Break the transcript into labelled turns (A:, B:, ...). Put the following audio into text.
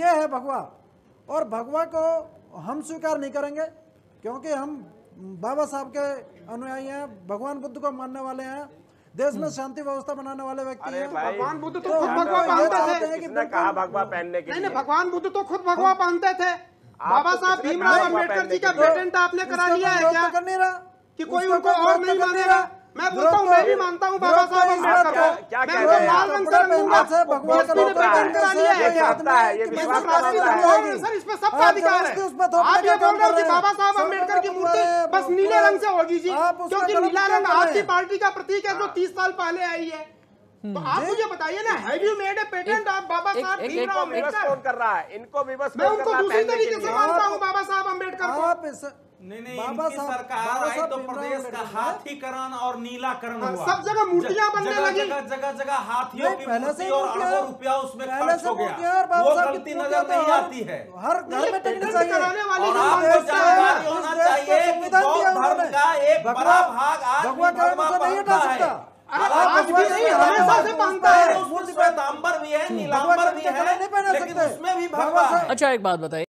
A: ये है भगवा। और भगवा को हम स्वीकार नहीं करेंगे क्योंकि हम बाबा साहब के अनुयायी हैं भगवान बुद्ध को मानने वाले हैं देश में शांति व्यवस्था बनाने वाले व्यक्ति हैं।
B: भगवान बुद्ध तो खुद भगवा पहनते थे।
A: हैं
C: कहा भगवा पहनने के
B: नहीं
C: लिए?
B: नहीं भगवान बुद्ध तो खुद भगवा पहनते थे। बाबा साहब भीमराव अंबेडकर जी का? पेटेंट आपने करा लिया है क्या?
A: तो नहीं
B: कि कोई उनको और नहीं
A: तो
B: मानेगा? मैं बोलता हूँ मैं भी मानता हूँ बाबा साहब
C: अंबेडकर
B: को।
C: क्या
B: मैं
C: कह रहे हैं?
B: लाल रंग से रंगूँगा
A: से भगवान का लोग
B: पेटेंट करा लिया है।
C: ये
B: क्या
C: चाहता है, ये विश्वास है।
B: है, सर सबका अधिकार है। आप ये बोल रहे हो। कि बाबा साहब अंबेडकर की मूर्ति बस नीले रंग से होगी जी क्योंकि नीला रंग आपकी पार्टी का प्रतीक है जो तीस साल पहले आई है। तो आप मुझे बताइए ना have you made a patent आप बाबा साहब? भीमराव
C: अंबेडकर कर रहा है? इनको विवश
B: मैं उनको दूसरी तरीके से मानता हूँ बाबा
D: नहीं नहीं
A: बाबा साहब-
D: सरकार आई तो प्रदेश का हाथीकरण और नीलाकरण
B: हाँ,
D: हुआ।
B: सब जगह मूर्तियाँ बनने
D: जगह-
B: लगी।
D: जगह जगह जगह हाथियों की
A: पहले से
D: और अरबों रुपया उसमें खर्च हो गया। वो गलती नज़र
A: तो
D: नहीं आती है।
A: हर घर में टिकनी
B: कराने वाली
D: और आपको
A: देश का है,
D: जानकारी होना चाहिए कि बौद्ध धर्म का एक बड़ा भाग आज भी
A: नहीं
D: है।
A: सकता।
B: अरे आज भी नहीं,
A: नहीं
B: हमेशा से पहनता है।
D: उसमें श्वेतांबर भी है नीलांबर भी है लेकिन उसमें भी
A: भगवा
D: भगवा
A: से-
D: है।
E: अच्छा एक बात बताइए।